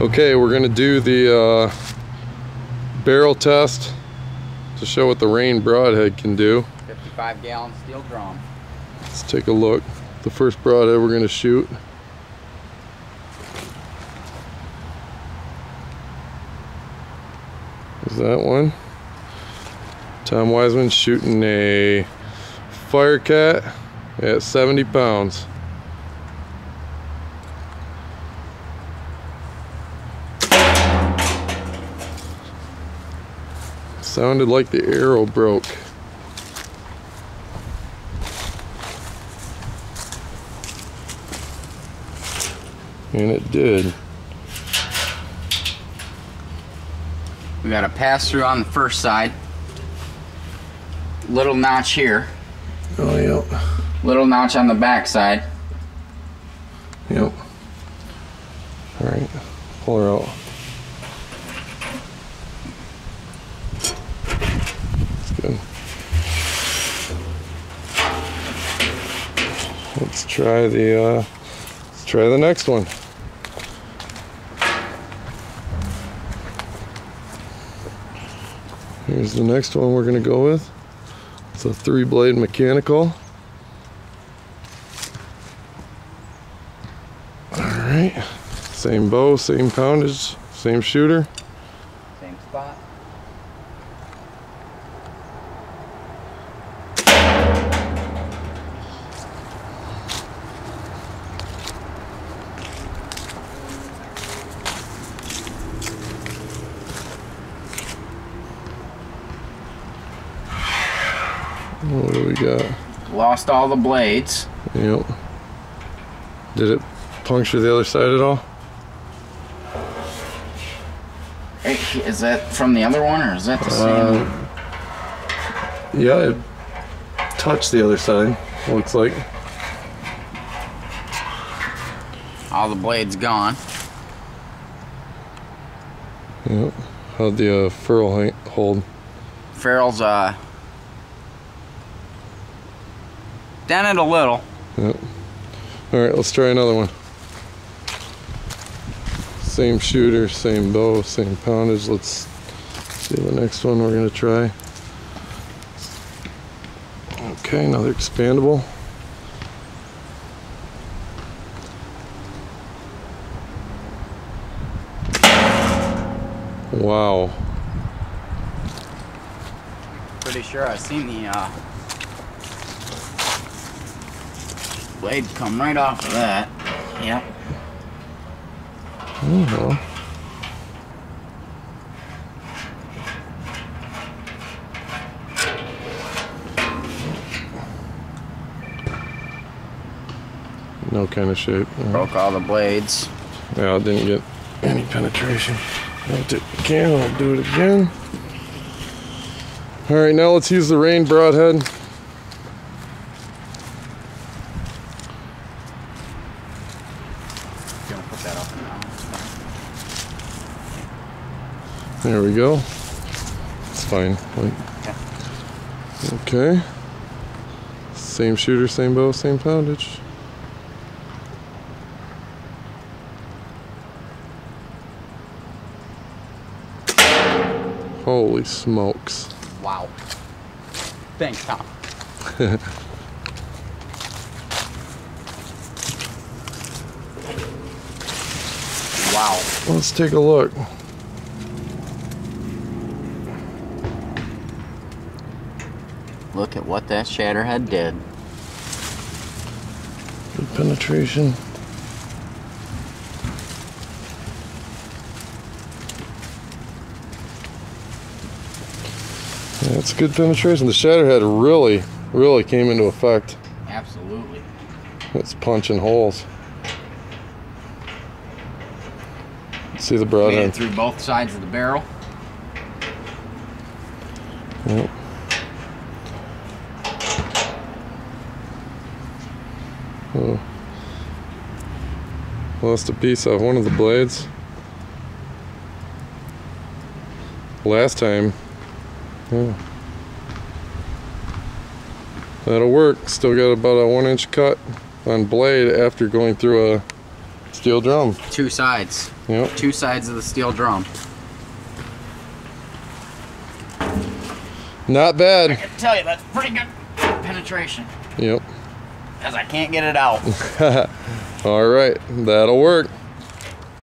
Okay, we're gonna do the uh, barrel test to show what the Reign broadhead can do. 55 gallon steel drum. Let's take a look. The first broadhead we're gonna shoot. Is that one? Tom Wiseman shooting a Firecat at 70 pounds. Sounded like the arrow broke. And it did. We got a pass through on the first side. Little notch here. Oh, yep. Little notch on the back side. Yep. All right. Pull her out. Let's try the uh, let's try the next one. Here's the next one we're gonna go with. It's a three blade mechanical. Alright. Same bow, same poundage, same shooter. Same spot. What do we got? Lost all the blades. Yep. Did it puncture the other side at all? Is that from the other one or is that the same? Yeah, it touched the other side, looks like. All the blades gone. Yep. How'd the uh, hang- hold? Ferrule's uh dented a little. Yep. Alright, let's try another one. Same shooter, same bow, same poundage. Let's see the next one we're gonna try. Okay, another expandable. Wow. Pretty sure I've seen the uh blade come right off of that. Yep. No kind of shape. All right. Broke all the blades. Yeah, I didn't get any penetration. I'll take the can, I'll do it again. All right, now let's use the Reign broadhead. Gonna put that up now. There we go. It's fine. Wait. Okay. Same shooter, same bow, same poundage. Holy smokes. Wow. Thanks, Tom. wow. Let's take a look. Look at what that shatterhead did. Good penetration. That's good penetration. The shatterhead really, really came into effect. Absolutely. It's punching holes. See the Made it through both sides of the barrel. Yep. Oh. Lost a piece of one of the blades. Last time. Yeah. That'll work. Still got about a one inch cut on blade after going through a Steel drum. Two sides. Yep. Two sides of the steel drum. Not bad. I can tell you that's pretty good penetration. Yep. As I can't get it out. All right. That'll work.